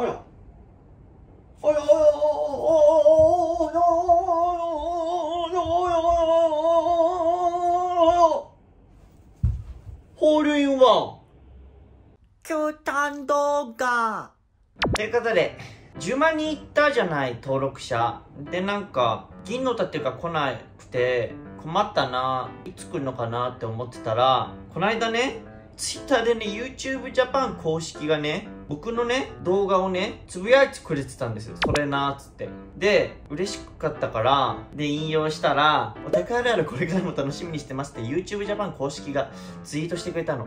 あら。あらあらあらあらホールインワン京丹動画ということで10万人いったじゃない登録者でなんか銀の盾が来なくて困ったないつ来るのかなって思ってたらこの間ねツイッターでね YouTube Japan 公式がね僕のね動画をねつぶやいてくれてたんですよ。それなーっつって。で嬉しかったからで引用したら「お宝あるこれからも楽しみにしてます」って YouTube Japan 公式がツイートしてくれたの。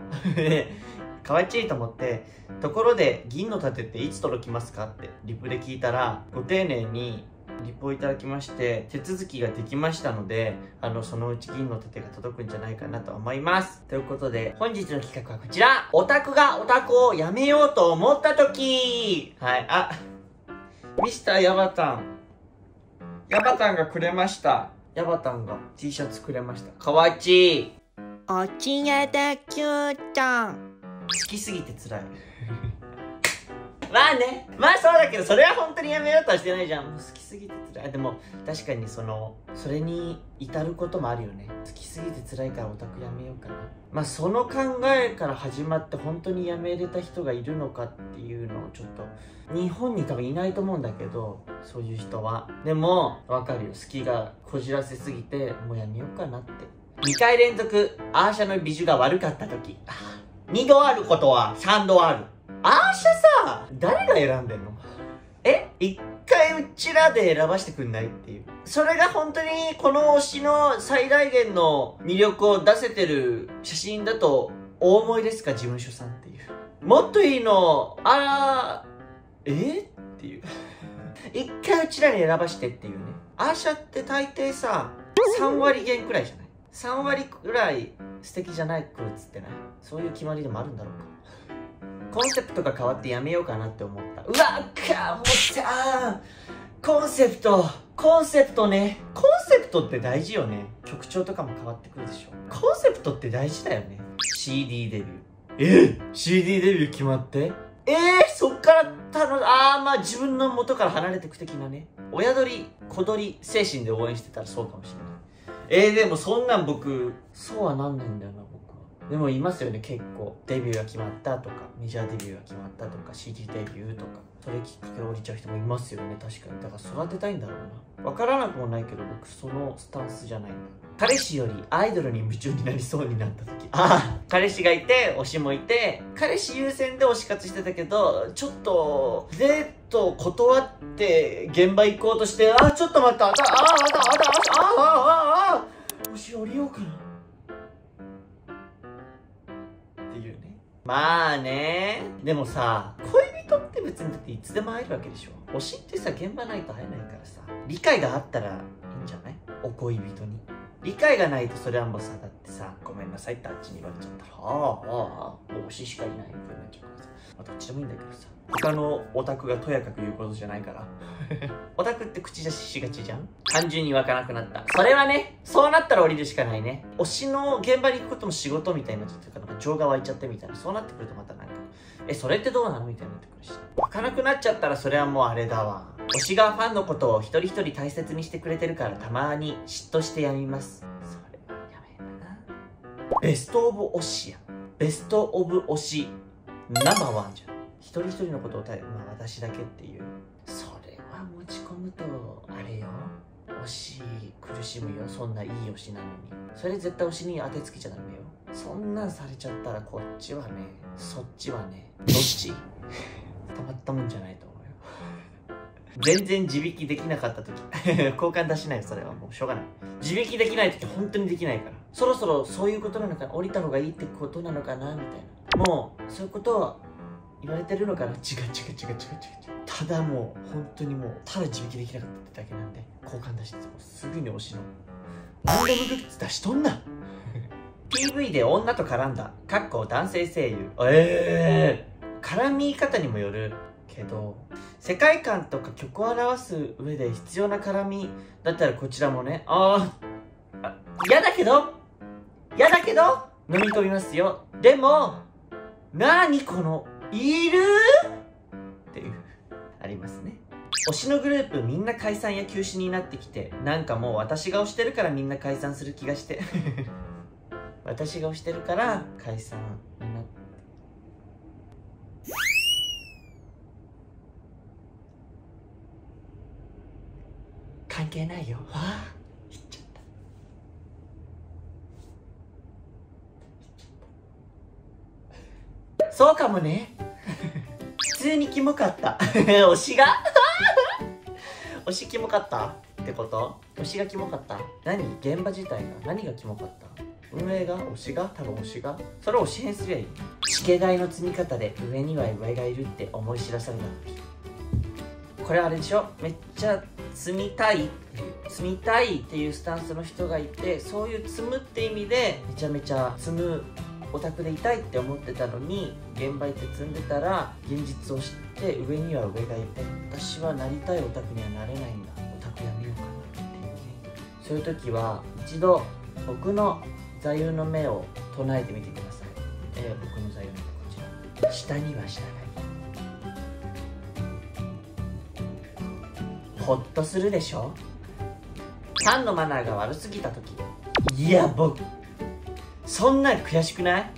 かわいちいと思ってところで銀の盾っていつ届きますかってリプで聞いたらご丁寧にリプをいただきまして手続きができましたのであのそのうち銀の盾が届くんじゃないかなと思います。ということで本日の企画はこちら。オタクがオタクをやめようと思った時。はいあミスターヤバタン。ヤバタンがくれました。ヤバタンが T シャツくれました。かわいち。いおちげでキューちゃん。好きすぎて辛いまあね。まあそうだけどそれは本当にやめようとはしてないじゃん。好きすぎて辛い。でも確かにそのそれに至ることもあるよね。好きすぎて辛いからオタクやめようかな。まあその考えから始まって本当にやめれた人がいるのかっていうのをちょっと日本に多分いないと思うんだけどそういう人は。でもわかるよ。好きがこじらせすぎてもうやめようかなって。2回連続アーシャの美女が悪かった時。2度あることは3度ある。アーシャさ誰が選んでんの？え一回うちらで選ばしてくんないっていう。それが本当にこの推しの最大限の魅力を出せてる写真だとお思いですか事務所さんっていう。もっといいのあらえっていう。一回うちらに選ばしてっていうね。アーシャって大抵さ3割減くらいじゃない？3割くらい素敵じゃないくるっつってないそういう決まりでもあるんだろうか。コンセプトが変わってやめようかなって思った。うわっかもうさコンセプト。コンセプトね。コンセプトって大事よね。曲調とかも変わってくるでしょ。コンセプトって大事だよね。CD デビュー。え？CD デビュー決まって？えー、そっからたのあーまあ自分の元から離れてく的なね。親鳥子鳥精神で応援してたらそうかもしれない。えー、でもそんなん僕そうはなんないんだよな僕。はでもいますよね結構。デビューが決まったとかメジャーデビューが決まったとか CD デビューとか。それきっかけで降りちゃう人もいますよね確かに。だから育てたいんだろうな。分からなくもないけど僕そのスタンスじゃないんだ彼氏よりアイドルに夢中になりそうになった時。ああ。彼氏がいて推しもいて彼氏優先で推し活してたけどちょっとデート断って現場行こうとしてあちょっと待ったああああああああああ推し降りようかなってまあね。でもさ恋人って別にだっていつでも会えるわけでしょ。推しってさ現場ないと会えないからさ。理解があったらいいんじゃない？お恋人に。理解がないとそれはもうさだってさごめんなさいってあっちに言われちゃった。らああああ。もう推ししかいないってなっちゃうからさ、まあ、どっちでもいいんだけどさ。他のオタクがとやかく言うことじゃないから。オタクって口出ししがちじゃん？単純に湧かなくなった。それはねそうなったら降りるしかないね。推しの現場に行くことも仕事みたいになっちゃってるからなんか情が湧いちゃってみたいな。そうなってくるとまたなんかえそれってどうなの？みたいになってくるし湧かなくなっちゃったらそれはもうあれだわ推しがファンのことを一人一人大切にしてくれてるからたまに嫉妬してやみます。それはやめんな。ベストオブ推しやベストオブ推しナンバーワンじゃん。一人一人のことをた、まあ、私だけっていう。それは持ち込むとあれよ。推し苦しむよ。そんないい推しなのに。それ絶対推しに当てつけちゃダメよ。そんなんされちゃったらこっちはねそっちはねどっち？たまったもんじゃないと。全然自引きできなかった時。交換出しないそれはもう。しょうがない。自引きできない時本当にできないから。そろそろそういうことなのか降りた方がいいってことなのかなみたいな。もうそういうことは言われてるのかな。違う違う違う違う違う違う。ただもう本当にもうただ自引きできなかったってだけなんで交換出してもうすぐに推しの。ランダムグッズ出しとんな。PV で女と絡んだ。かっこ男性声優。ええー、絡み方にもよるけど世界観とか曲を表す上で必要な絡みだったらこちらもねああ嫌だけど嫌だけど飲み込みますよ。でもなにこのいる？っていうありますね。推しのグループみんな解散や休止になってきてなんかもう私が推してるからみんな解散する気がして。私が推してるから解散になって関係ないよ。ああ。言っちゃった。そうかもね。普通にキモかった。推しが？推しキモかった？ってこと？推しがキモかった？何？現場自体が？何がキモかった？運営が？推しが？多分推しが？それを支援すりゃいい。しけがいの積み方で上には上がいるって思い知らされた時。これあれでしょ？めっちゃ積みたいっていう積みたいっていうスタンスの人がいてそういう積むって意味でめちゃめちゃ積むオタクでいたいって思ってたのに現場行って積んでたら現実を知って上には上がいて私はなりたいオタクにはなれないんだ。オタクやめようかなっていうね。そういう時は一度僕の座右の銘を唱えてみてください、えー僕の座右の銘こちら。下には従いほっとするでしょ？ファンのマナーが悪すぎた時。いや僕そんなん悔しくない？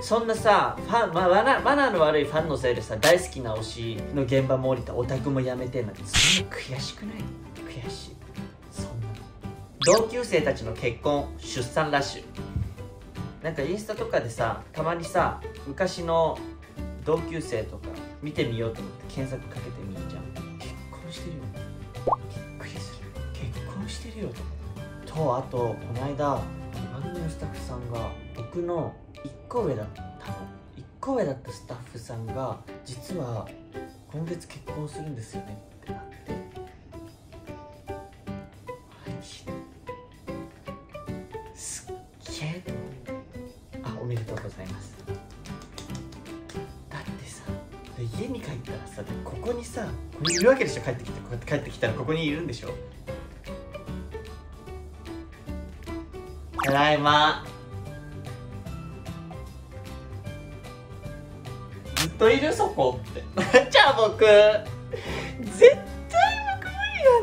そんなさファン、まあ、マナマナーの悪いファンのせいでさ大好きな推しの現場も降りたオタクもやめてんのにそんな悔しくない？悔しい。そんな。同級生たちの結婚出産ラッシュ。なんかインスタとかでさたまにさ昔の同級生とか見てみようと思って検索かけてみしてるよととあとこの間番組のスタッフさんが僕の1個上だったの。1個上だったスタッフさんが実は今月結婚するんですよねってなって。マジすっげえとあおめでとうございます。だってさ家に帰ったらさここにさここにいるわけでしょ？帰ってきてこうやって帰ってきたらここにいるんでしょ？ただいま。ずっといるそこって。じゃあ僕。絶対僕無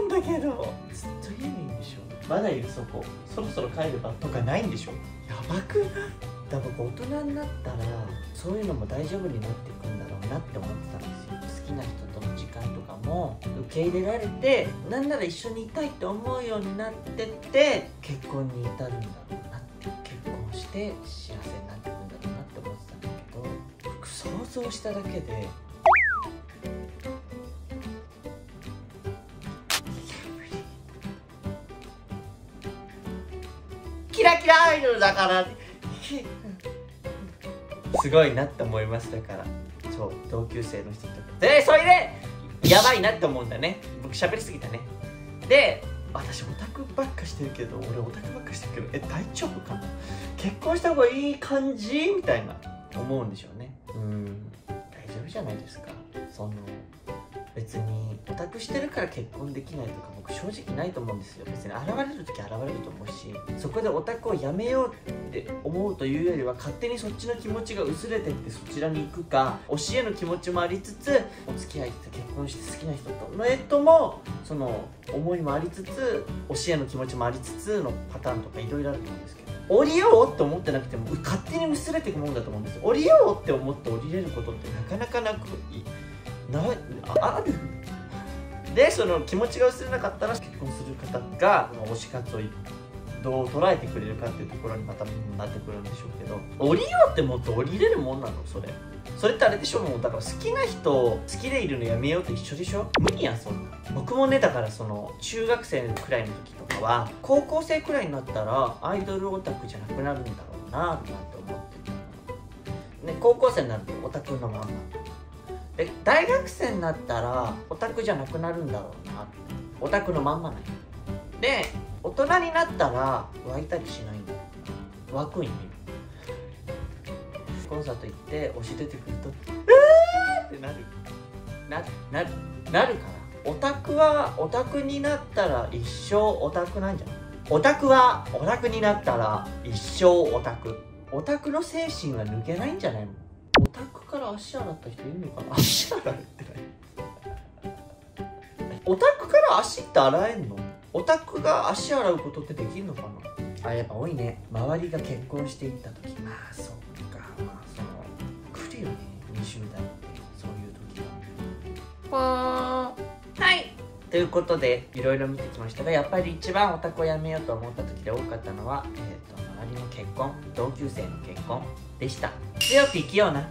理なんだけど。ずっと家にいるでしょ。まだいるそこ。そろそろ帰る場とかないんでしょ。やばくない？だ僕大人になったらそういうのも大丈夫になっていくんだろうなって思ってたんですよ。好きな人との時間とかも。受け入れられてなんなら一緒にいたいって思うようになってって結婚に至るんだろうして幸せになっていくんだろうなって思ってたんだけど僕想像しただけで。キラキラアイドルだから。すごいなって思いましたから。そう同級生の人とか。でそれでやばいなって思うんだね。僕喋りすぎたね。で私オタクばっかしてるけど俺オタクばっかしてるけどえ大丈夫かな？結婚した方がいい感じ？みたいな思うんでしょうね。うん。大丈夫じゃないですか。その別にオタクしてるから結婚できないとか僕正直ないと思うんですよ。別に現れる時現れると思うしそこでオタクをやめようって思うというよりは勝手にそっちの気持ちが薄れてってそちらに行くか推しへの気持ちもありつつお付き合いして結婚して好きな人とのえともその思いもありつつ教えの気持ちもありつつのパターンとかいろいろあると思うんですけど降りようって思ってなくても勝手に薄れていくもんだと思うんですよ。降りようって思って降りれることってなかなかなくいなあある。でその気持ちが薄れなかったら結婚する方が推し活をどう捉えてくれるかっていうところにまたなってくるんでしょうけど降りようってもっと降りれるもんなの？それ。それってあれでしょ？もうだから好きな人好きでいるのやめようと一緒でしょ？無理やんそんな。僕もねだからその中学生くらいの時とかは高校生くらいになったらアイドルオタクじゃなくなるんだろうななんて思ってたね高校生になるとオタクのまんま。で大学生になったらオタクじゃなくなるんだろうなオタクのまんまないで大人になったら湧いたりしないんだ湧くんよコンサート行って推し出てくると「うー!」ってなるななるなるからオタクはオタクになったら一生オタクなんじゃないオタクはオタクになったら一生オタクオタクの精神は抜けないんじゃないのオタクから足洗った人いるのかな足洗ってないオタクから足って洗えんのオタクが足洗うことってできんのかな？あやっぱ多いね。周りが結婚していった時。まあそうか。まあその来るよね。20代ってそういう時は。はい。ということでいろいろ見てきましたがやっぱり一番オタクをやめようと思った時で多かったのは、えー、と周りの結婚同級生の結婚でした。強く生きような